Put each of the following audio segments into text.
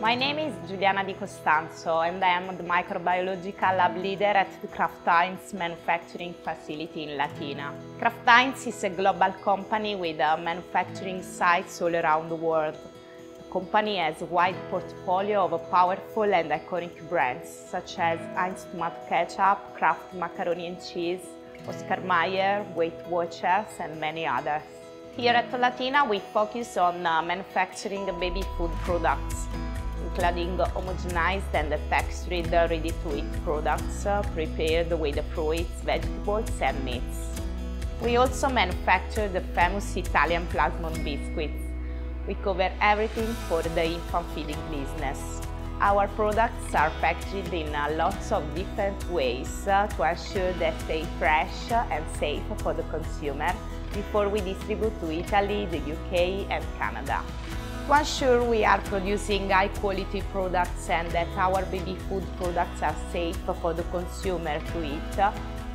My name is Giuliana Di Costanzo and I am the microbiological lab leader at the Kraft Heinz manufacturing facility in Latina. Kraft Heinz is a global company with uh, manufacturing sites all around the world. The company has a wide portfolio of powerful and iconic brands such as Heinz Tomato Ketchup, Kraft Macaroni and Cheese, Oscar Mayer, Weight Watchers and many others. Here at Latina we focus on uh, manufacturing baby food products including homogenized and textured ready-to-eat products uh, prepared with fruits, vegetables and meats. We also manufacture the famous Italian plasmon biscuits. We cover everything for the infant feeding business. Our products are packaged in uh, lots of different ways uh, to ensure they stay fresh and safe for the consumer before we distribute to Italy, the UK and Canada. To ensure we are producing high quality products and that our baby food products are safe for the consumer to eat,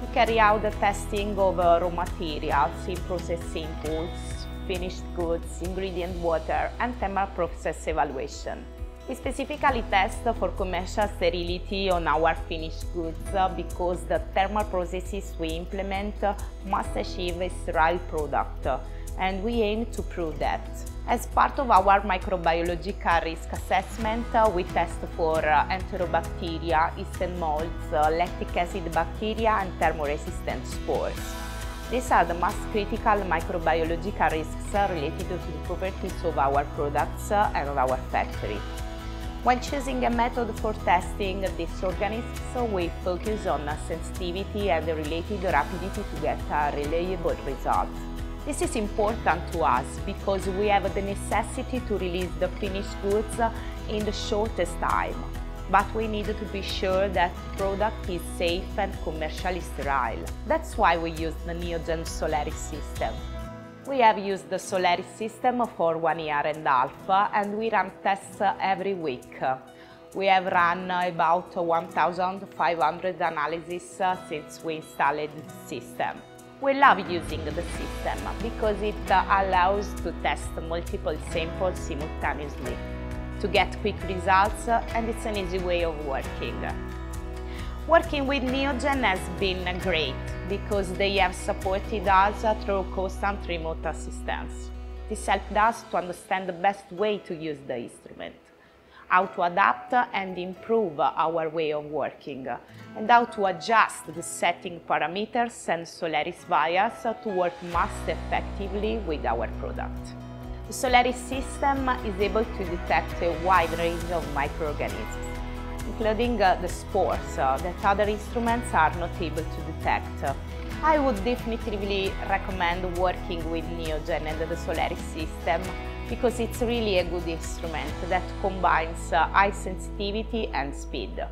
we carry out the testing of uh, raw materials in processing tools, finished goods, ingredient water and thermal process evaluation. We specifically test for commercial sterility on our finished goods uh, because the thermal processes we implement must achieve a sterile product and we aim to prove that. As part of our microbiological risk assessment, uh, we test for uh, enterobacteria, yeast and molds, uh, lactic acid bacteria and thermoresistant spores. These are the most critical microbiological risks related to the properties of our products and of our factory. When choosing a method for testing these organisms, we focus on sensitivity and related rapidity to get reliable results. This is important to us because we have the necessity to release the finished goods in the shortest time. But we need to be sure that the product is safe and commercially sterile. That's why we use the Neogen Soleris system. We have used the Soleris system for one year and a half and we run tests every week. We have run about 1,500 analyses since we installed the system. We love using the system because it uh, allows to test multiple samples simultaneously to get quick results uh, and it's an easy way of working. Working with Neogen has been great because they have supported us uh, through constant remote assistance. This helped us to understand the best way to use the instrument how to adapt and improve our way of working, and how to adjust the setting parameters and Soleris vials to work most effectively with our product. The Soleris system is able to detect a wide range of microorganisms, including uh, the spores uh, that other instruments are not able to detect. I would definitely recommend working with Neogen and the Soleris system because it's really a good instrument that combines uh, high sensitivity and speed.